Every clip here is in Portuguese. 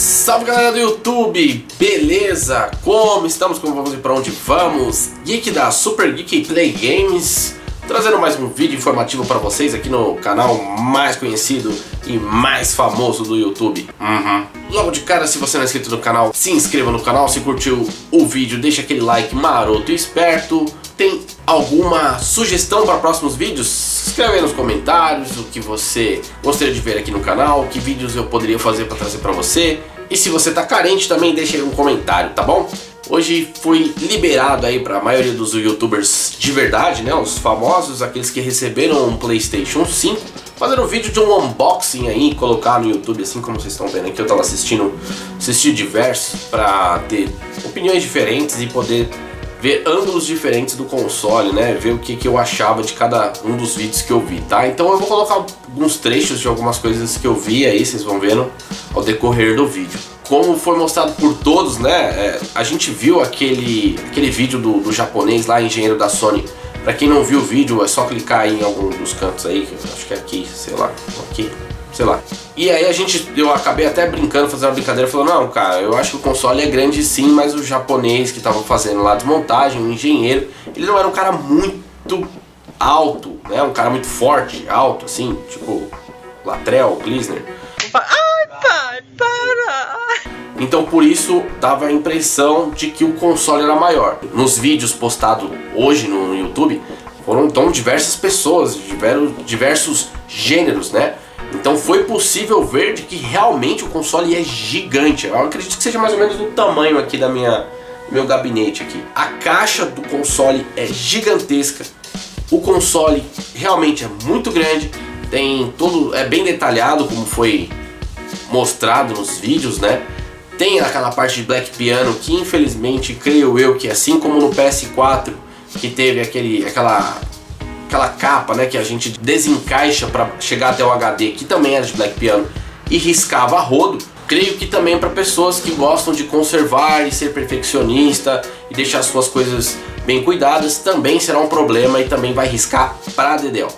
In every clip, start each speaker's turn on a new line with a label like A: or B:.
A: Salve galera do YouTube, beleza? Como estamos? Como vamos e para onde vamos? Geek da Super Geek Play Games trazendo mais um vídeo informativo para vocês aqui no canal mais conhecido e mais famoso do YouTube. Uhum. Logo de cara, se você não é inscrito no canal, se inscreva no canal. Se curtiu o vídeo, deixa aquele like maroto e esperto. Tem alguma sugestão para próximos vídeos? Escreve aí nos comentários o que você gostaria de ver aqui no canal, que vídeos eu poderia fazer para trazer para você. E se você tá carente também, deixa aí um comentário, tá bom? Hoje foi liberado aí para a maioria dos youtubers de verdade, né? Os famosos, aqueles que receberam um PlayStation 5, fazer um vídeo de um unboxing aí, colocar no YouTube, assim como vocês estão vendo aqui. Eu tava assistindo, assisti diversos para ter opiniões diferentes e poder ver ângulos diferentes do console, né? Ver o que, que eu achava de cada um dos vídeos que eu vi, tá? Então eu vou colocar alguns trechos de algumas coisas que eu vi aí, vocês vão vendo ao decorrer do vídeo. Como foi mostrado por todos, né? É, a gente viu aquele, aquele vídeo do, do japonês lá, engenheiro da Sony. Pra quem não viu o vídeo, é só clicar em algum dos cantos aí, acho que é aqui, sei lá, aqui, sei lá. E aí a gente, eu acabei até brincando, fazendo uma brincadeira, falando, não, cara, eu acho que o console é grande sim, mas o japonês que estavam fazendo lá a desmontagem, o engenheiro, ele não era um cara muito alto, né? Um cara muito forte, alto, assim, tipo Latrell, Glisner. Para! Então por isso dava a impressão de que o console era maior. Nos vídeos postados hoje no YouTube, foram então diversas pessoas, diversos gêneros, né? Então foi possível ver de que realmente o console é gigante. Eu acredito que seja mais ou menos do tamanho aqui da minha meu gabinete aqui. A caixa do console é gigantesca. O console realmente é muito grande. Tem todo é bem detalhado como foi mostrado nos vídeos, né? Tem aquela parte de Black Piano que infelizmente creio eu que assim como no PS4 que teve aquele aquela aquela capa né, que a gente desencaixa para chegar até o HD, que também era de Black Piano, e riscava a rodo. Creio que também para pessoas que gostam de conservar e ser perfeccionista e deixar suas coisas bem cuidadas, também será um problema e também vai riscar para Dedel.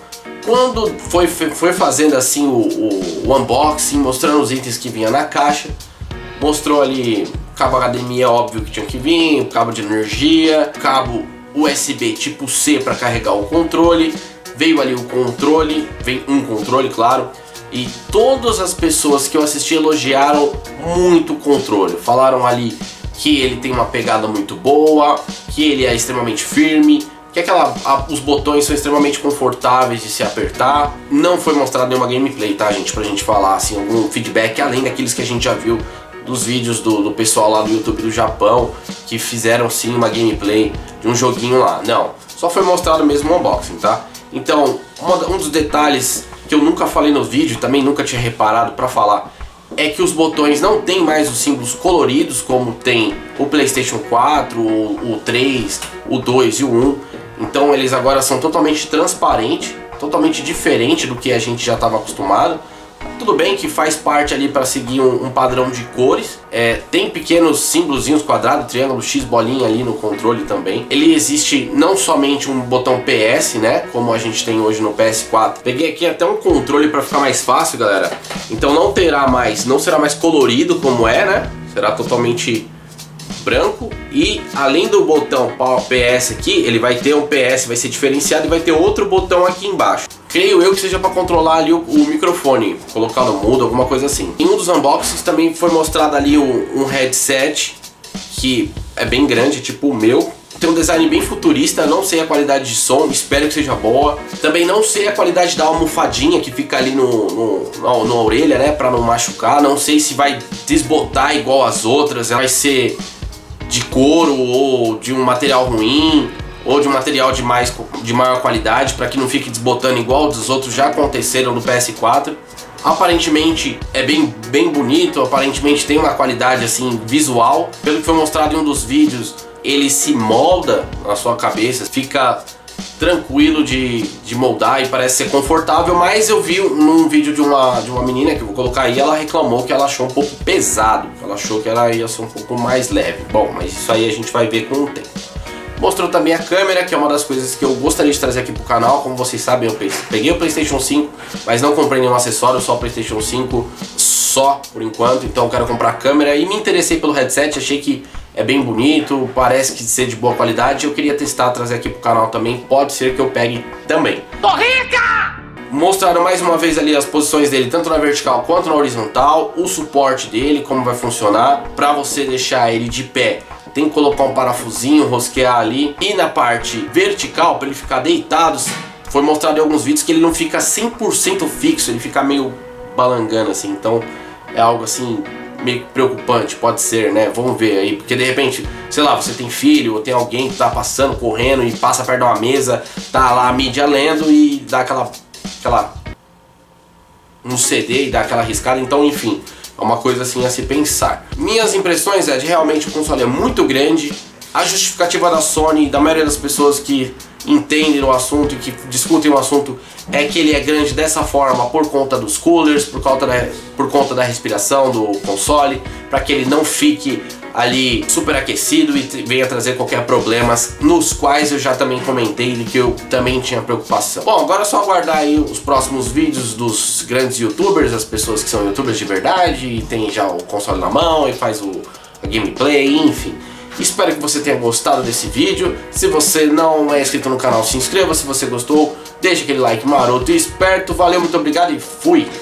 A: Quando foi, foi fazendo assim o, o, o unboxing, mostrando os itens que vinha na caixa, mostrou ali cabo HDMI óbvio que tinha que vir, cabo de energia, cabo USB tipo C para carregar o controle, veio ali o controle, vem um controle, claro, e todas as pessoas que eu assisti elogiaram muito o controle, falaram ali que ele tem uma pegada muito boa, que ele é extremamente firme, que aquela, a, os botões são extremamente confortáveis de se apertar. Não foi mostrado nenhuma gameplay, tá, gente? Pra gente falar assim, algum feedback além daqueles que a gente já viu dos vídeos do, do pessoal lá do YouTube do Japão que fizeram sim uma gameplay de um joguinho lá. Não, só foi mostrado mesmo o unboxing, tá? Então, uma, um dos detalhes que eu nunca falei no vídeo, também nunca tinha reparado para falar, é que os botões não tem mais os símbolos coloridos como tem o PlayStation 4, o, o 3, o 2 e o 1. Então eles agora são totalmente transparentes, totalmente diferente do que a gente já estava acostumado. Tudo bem que faz parte ali para seguir um, um, padrão de cores. É, tem pequenos símbolozinhos quadrado, triângulo, X, bolinha ali no controle também. Ele existe não somente um botão PS, né? Como a gente tem hoje no PS4. Peguei aqui até um controle para ficar mais fácil, galera. Então não terá mais, não será mais colorido como é, né? Será totalmente branco e além do botão PS aqui, ele vai ter um PS, vai ser diferenciado e vai ter outro botão aqui embaixo. Creio eu que seja para controlar ali o, o, microfone, colocar no mudo, alguma coisa assim. Em um dos unboxings também foi mostrado ali um, um headset que é bem grande, tipo o meu, tem um design bem futurista, não sei a qualidade de som, espero que seja boa. Também não sei a qualidade da almofadinha que fica ali no, no, no, na orelha, né, pra não machucar. Não sei se vai desbotar igual as outras, vai ser de couro ou de um material ruim ou de um material de, mais, de maior qualidade para que não fique desbotando igual os outros já aconteceram no PS4. Aparentemente é bem, bem bonito, aparentemente tem uma qualidade assim visual. Pelo que foi mostrado em um dos vídeos, ele se molda na sua cabeça, fica tranquilo de, de moldar e parece ser confortável, mas eu vi num vídeo de uma, de uma menina que eu vou colocar aí, ela reclamou que ela achou um pouco pesado, ela achou que ela ia ser um pouco mais leve. Bom, mas isso aí a gente vai ver com o tempo. Mostrou também a câmera, que é uma das coisas que eu gostaria de trazer aqui pro canal. Como vocês sabem, eu peguei o Playstation 5, mas não comprei nenhum acessório, só o Playstation 5 só por enquanto, então eu quero comprar a câmera e me interessei pelo headset, achei que é bem bonito, parece que ser de boa qualidade. Eu queria testar, trazer aqui pro canal também. Pode ser que eu pegue também. Tô rica! Mostraram mais uma vez ali as posições dele, tanto na vertical quanto na horizontal, o suporte dele, como vai funcionar. Para você deixar ele de pé, tem que colocar um parafusinho, rosquear ali. E na parte vertical, para ele ficar deitado, foi mostrado em alguns vídeos que ele não fica 100% fixo, ele fica meio balangando assim. Então é algo assim meio preocupante, pode ser, né? Vamos ver aí, porque de repente, sei lá, você tem filho ou tem alguém que tá passando, correndo e passa perto de uma mesa, tá lá a mídia lendo e dá aquela aquela um CD e dá aquela riscada, então enfim, é uma coisa assim a se pensar. Minhas impressões é de realmente o console é muito grande, a justificativa da Sony da maioria das pessoas que entendem o assunto e que discutem o assunto é que ele é grande dessa forma por conta dos coolers, por conta da, por conta da respiração do console, para que ele não fique ali superaquecido e venha trazer qualquer problemas, nos quais eu já também comentei de que eu também tinha preocupação. Bom, agora é só aguardar aí os próximos vídeos dos grandes youtubers, as pessoas que são youtubers de verdade e tem já o console na mão e faz o a gameplay, enfim. Espero que você tenha gostado desse vídeo. Se você não é inscrito no canal, se inscreva. Se você gostou, deixa aquele like maroto e esperto. Valeu, muito obrigado e fui!